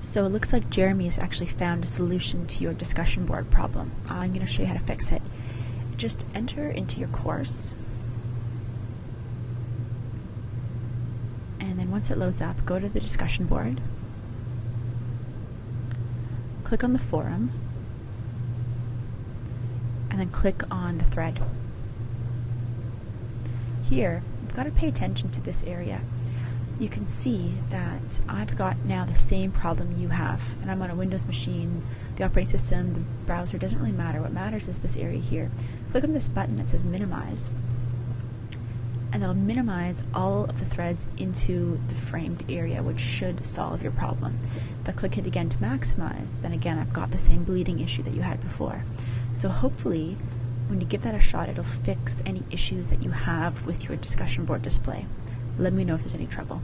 So it looks like Jeremy has actually found a solution to your discussion board problem. I'm going to show you how to fix it. Just enter into your course. And then once it loads up, go to the discussion board. Click on the forum. And then click on the thread. Here, you've got to pay attention to this area you can see that I've got now the same problem you have, and I'm on a Windows machine. The operating system, the browser doesn't really matter. What matters is this area here. Click on this button that says minimize, and that'll minimize all of the threads into the framed area, which should solve your problem. If I click it again to maximize, then again I've got the same bleeding issue that you had before. So hopefully, when you give that a shot, it'll fix any issues that you have with your discussion board display let me know if there's any trouble.